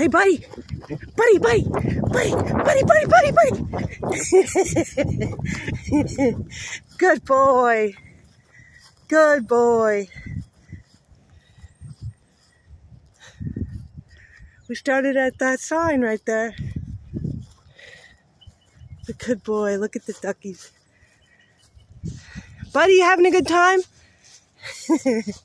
Hey, buddy. Buddy, buddy. Buddy, buddy, buddy, buddy, buddy. Good boy. Good boy. We started at that sign right there. The good boy. Look at the duckies. Buddy, you having a good time?